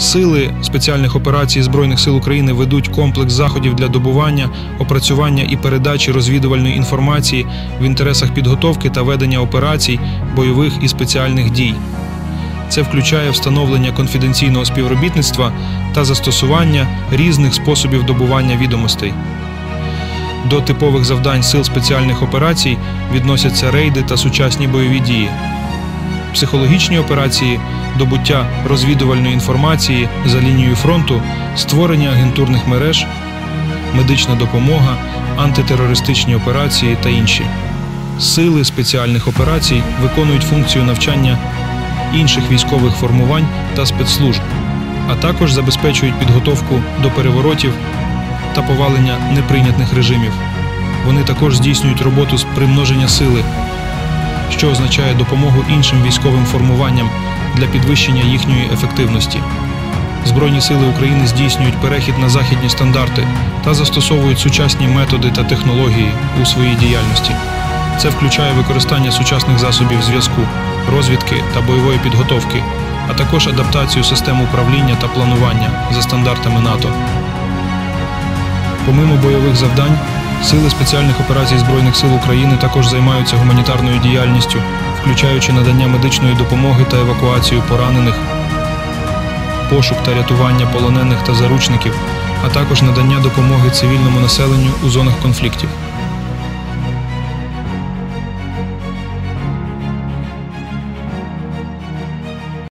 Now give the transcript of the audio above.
Сили спеціальних операцій Збройних сил України ведуть комплекс заходів для добування, опрацювання і передачі розвідувальної інформації в інтересах підготовки та ведення операцій, бойових і спеціальних дій. Це включає встановлення конфіденційного співробітництва та застосування різних способів добування відомостей. До типових завдань сил спеціальних операцій відносяться рейди та сучасні бойові дії. Психологічні операції, добуття розвідувальної інформації за лінією фронту, створення агентурних мереж, медична допомога, антитерористичні операції та інші. Сили спеціальних операцій виконують функцію навчання інших військових формувань та спецслужб, а також забезпечують підготовку до переворотів та повалення неприйнятних режимів. Вони також здійснюють роботу з примноження сили, що означає допомогу іншим військовим формуванням для підвищення їхньої ефективності. Збройні сили України здійснюють перехід на західні стандарти та застосовують сучасні методи та технології у своїй діяльності. Це включає використання сучасних засобів зв'язку, розвідки та бойової підготовки, а також адаптацію систем управління та планування за стандартами НАТО. Помимо бойових завдань, сили спеціальних операцій Збройних сил України також займаються гуманітарною діяльністю, включаючи надання медичної допомоги та евакуацію поранених, пошук та рятування полонених та заручників, а також надання допомоги цивільному населенню у зонах конфліктів.